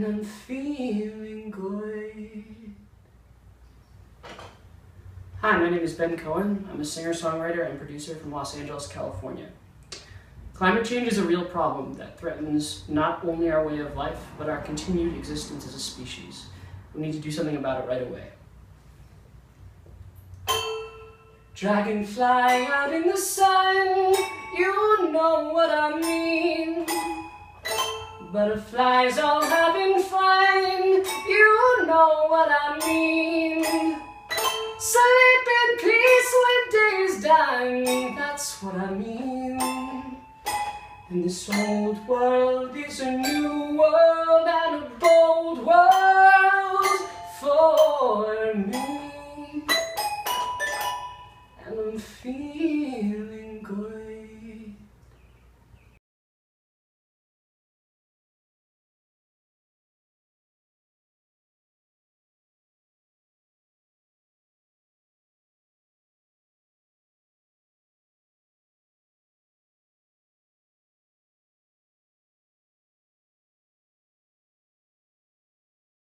And I'm feeling good. Hi, my name is Ben Cohen. I'm a singer songwriter and producer from Los Angeles, California. Climate change is a real problem that threatens not only our way of life, but our continued existence as a species. We need to do something about it right away. Dragonfly out in the sun, you know what I mean. Butterflies all having fun, you know what I mean. Sleep in peace when day's done, that's what I mean. And this old world is a new world and a bold world for me. And I'm feeling